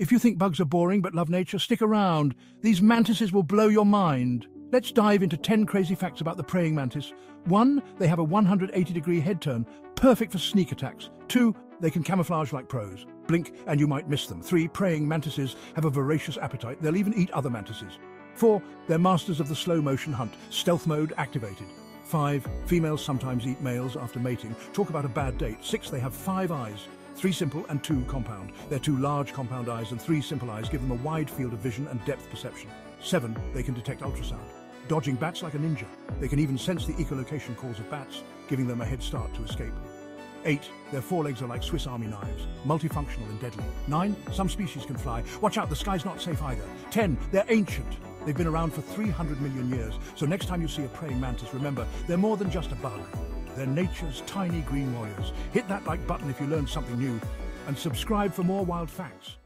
If you think bugs are boring but love nature, stick around. These mantises will blow your mind. Let's dive into 10 crazy facts about the praying mantis. One, they have a 180 degree head turn, perfect for sneak attacks. Two, they can camouflage like pros. Blink and you might miss them. Three, praying mantises have a voracious appetite. They'll even eat other mantises. Four, they're masters of the slow motion hunt, stealth mode activated. Five, females sometimes eat males after mating. Talk about a bad date. Six, they have five eyes. Three simple and two compound. Their two large compound eyes and three simple eyes give them a wide field of vision and depth perception. Seven, they can detect ultrasound, dodging bats like a ninja. They can even sense the echolocation calls of bats, giving them a head start to escape. Eight, their forelegs are like Swiss Army knives, multifunctional and deadly. Nine, some species can fly. Watch out, the sky's not safe either. Ten, they're ancient. They've been around for 300 million years, so next time you see a praying mantis, remember, they're more than just a bug. They're nature's tiny green warriors. Hit that like button if you learned something new, and subscribe for more wild facts.